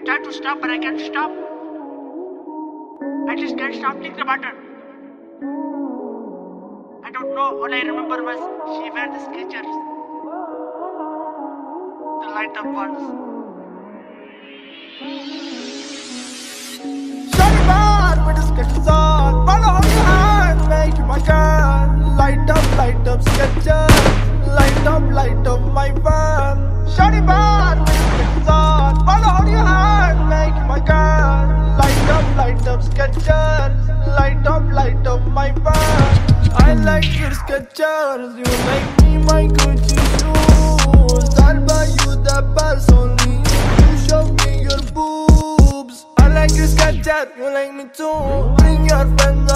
I tried to stop, but I can't stop. I just can't stop thinking about her. I don't know. All I remember was she wear the Skechers. The light up ones. Shawty bad with the Skechers on. Follow your hand, make my girl. Light up, light up, Skechers. Like your Skechers. You make me my Gucci shoes. I'll buy you the purse only. You show me your boobs. I like your Skechers. You like me too. Bring your friends,